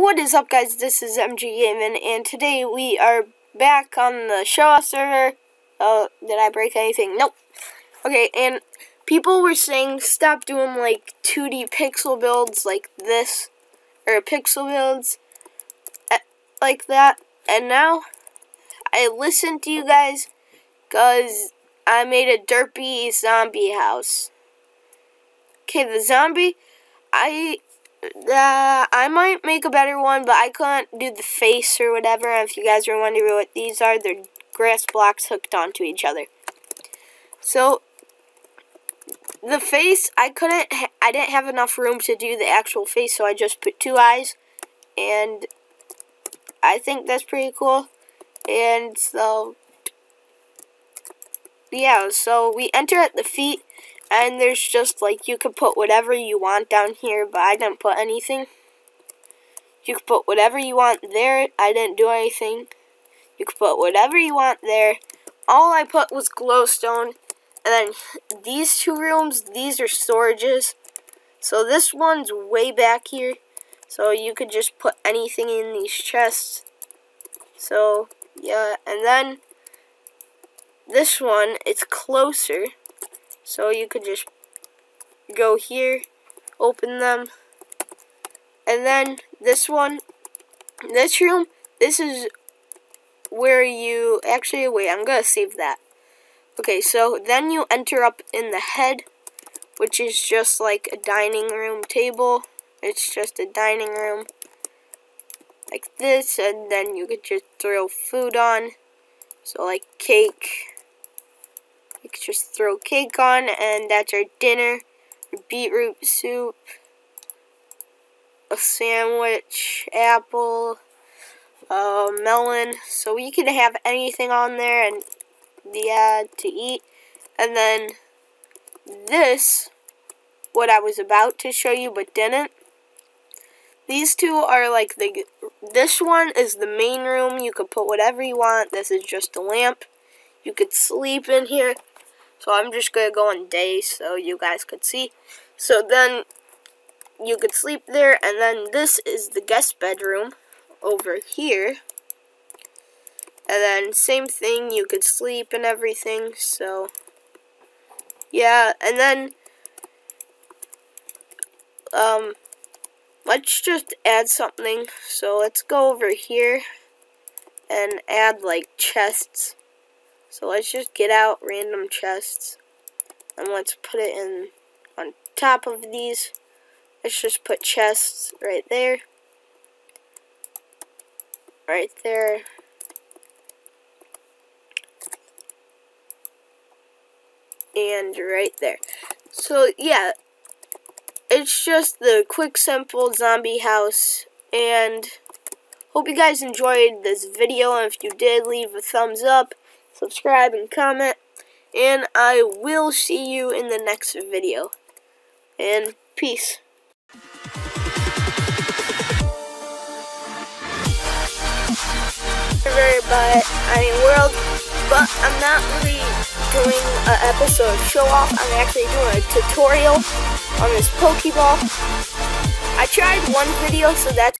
what is up guys, this is MG Gaming, and today we are back on the show off server. Uh, did I break anything? Nope. Okay, and people were saying stop doing like 2D pixel builds like this, or pixel builds eh, like that, and now I listened to you guys because I made a derpy zombie house. Okay, the zombie, I uh, I might make a better one, but I couldn't do the face or whatever. If you guys are wondering what these are, they're grass blocks hooked onto each other. So, the face, I couldn't, I didn't have enough room to do the actual face, so I just put two eyes, and I think that's pretty cool. And so, yeah, so we enter at the feet, and there's just like you could put whatever you want down here, but I didn't put anything. You could put whatever you want there. I didn't do anything. You could put whatever you want there. All I put was glowstone. And then these two rooms, these are storages. So this one's way back here. So you could just put anything in these chests. So, yeah. And then this one, it's closer. So you could just go here, open them, and then this one, this room, this is where you, actually, wait, I'm going to save that. Okay, so then you enter up in the head, which is just like a dining room table. It's just a dining room like this, and then you could just throw food on. So like cake, you just throw cake on, and that's our dinner. Beetroot soup, a sandwich, apple, uh, melon. So you can have anything on there and yeah, to eat. And then this, what I was about to show you but didn't. These two are like the, this one is the main room. You can put whatever you want. This is just a lamp. You could sleep in here. So I'm just going to go on day so you guys could see. So then you could sleep there. And then this is the guest bedroom over here. And then same thing, you could sleep and everything. So yeah, and then um let's just add something. So let's go over here and add like chests. So let's just get out random chests. And let's put it in on top of these. Let's just put chests right there. Right there. And right there. So yeah, it's just the quick simple zombie house and hope you guys enjoyed this video and if you did leave a thumbs up subscribe, and comment. And I will see you in the next video. And peace. But I mean world, but I'm not really doing an episode show off. I'm actually doing a tutorial on this Pokeball. I tried one video, so that's